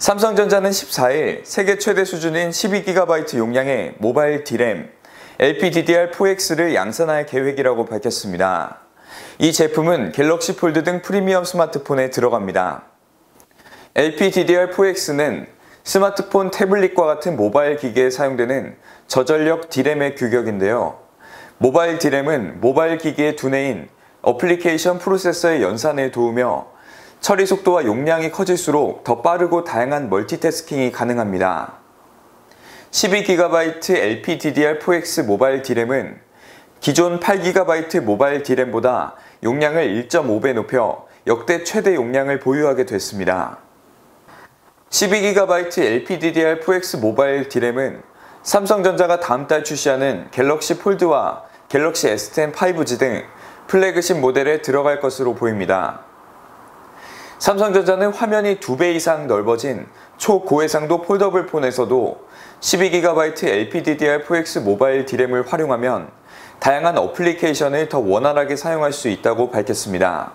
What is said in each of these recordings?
삼성전자는 14일 세계 최대 수준인 12GB 용량의 모바일 D램 LPDDR4X를 양산할 계획이라고 밝혔습니다. 이 제품은 갤럭시 폴드 등 프리미엄 스마트폰에 들어갑니다. LPDDR4X는 스마트폰, 태블릿과 같은 모바일 기기에 사용되는 저전력 D램의 규격인데요. 모바일 D램은 모바일 기기의 두뇌인 어플리케이션 프로세서의 연산에 도우며 처리 속도와 용량이 커질수록 더 빠르고 다양한 멀티태스킹이 가능합니다. 12GB LPDDR4X 모바일 D램은 기존 8GB 모바일 D램보다 용량을 1.5배 높여 역대 최대 용량을 보유하게 됐습니다. 12GB LPDDR4X 모바일 D램은 삼성전자가 다음 달 출시하는 갤럭시 폴드와 갤럭시 S10 5G 등 플래그십 모델에 들어갈 것으로 보입니다. 삼성전자는 화면이 2배 이상 넓어진 초고해상도 폴더블 폰에서도 12GB LPDDR4X 모바일 D램을 활용하면 다양한 어플리케이션을 더 원활하게 사용할 수 있다고 밝혔습니다.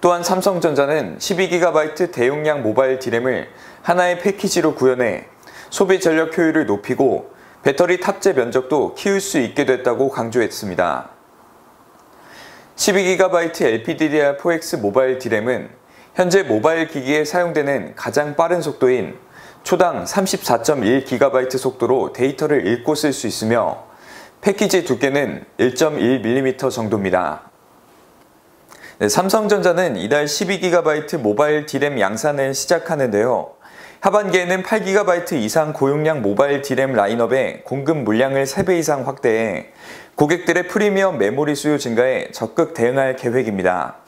또한 삼성전자는 12GB 대용량 모바일 D램을 하나의 패키지로 구현해 소비 전력 효율을 높이고 배터리 탑재 면적도 키울 수 있게 됐다고 강조했습니다. 12GB LPDDR4X 모바일 D램은 현재 모바일 기기에 사용되는 가장 빠른 속도인 초당 34.1GB 속도로 데이터를 읽고 쓸 수 있으며 패키지 두께는 1.1mm 정도입니다. 네, 삼성전자는 이달 12GB 모바일 D램 양산을 시작하는데요. 하반기에는 8GB 이상 고용량 모바일 D램 라인업의 공급 물량을 3배 이상 확대해 고객들의 프리미엄 메모리 수요 증가에 적극 대응할 계획입니다.